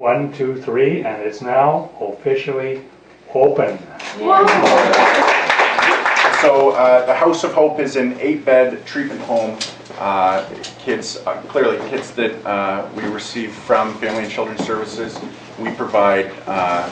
One, two, three, and it's now officially open. So uh, the House of Hope is an eight-bed treatment home. Uh, Kids, uh, clearly kids that uh, we receive from Family and Children's Services. We provide uh,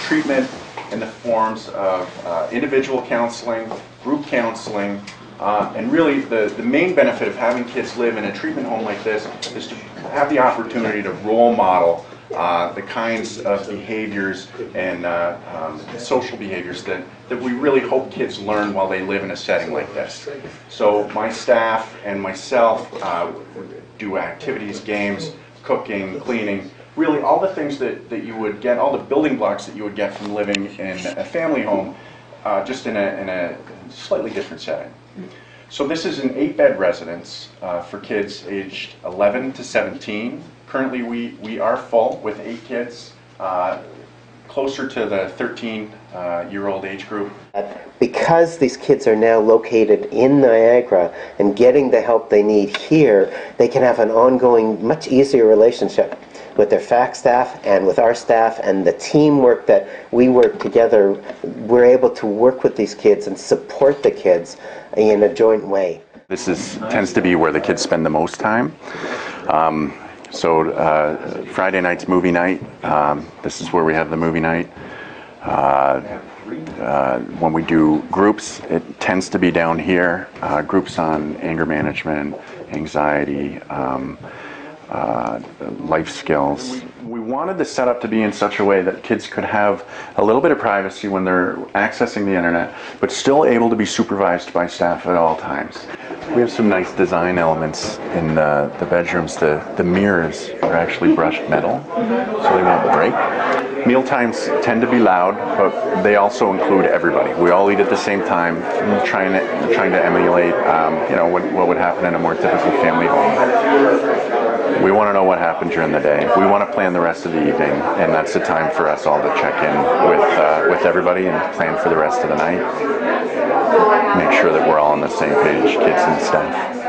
treatment in the forms of uh, individual counseling, group counseling, uh, and really the, the main benefit of having kids live in a treatment home like this is to have the opportunity to role model uh, the kinds of behaviors and uh, um, social behaviors that, that we really hope kids learn while they live in a setting like this. So my staff and myself uh, do activities, games, cooking, cleaning, really all the things that, that you would get, all the building blocks that you would get from living in a family home, uh, just in a, in a slightly different setting. So this is an eight-bed residence uh, for kids aged 11 to 17. Currently, we, we are full with eight kids, uh, closer to the 13-year-old age group. Because these kids are now located in Niagara and getting the help they need here, they can have an ongoing, much easier relationship with their FACS staff and with our staff and the teamwork that we work together. We're able to work with these kids and support the kids in a joint way. This is, tends to be where the kids spend the most time. Um, so uh, Friday night's movie night. Um, this is where we have the movie night. Uh, uh, when we do groups, it tends to be down here. Uh, groups on anger management, anxiety, um, uh, life skills. Wanted the setup to be in such a way that kids could have a little bit of privacy when they're accessing the internet, but still able to be supervised by staff at all times. We have some nice design elements in the, the bedrooms. The, the mirrors are actually brushed metal, so they won't break. Meal times tend to be loud, but they also include everybody. We all eat at the same time, trying to, trying to emulate, um, you know, what, what would happen in a more typical family home. We want to know what happened during the day. We want to plan the rest of the evening, and that's the time for us all to check in with uh, with everybody and plan for the rest of the night. Make sure that we're all on the same page, kids and staff.